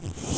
Yeah.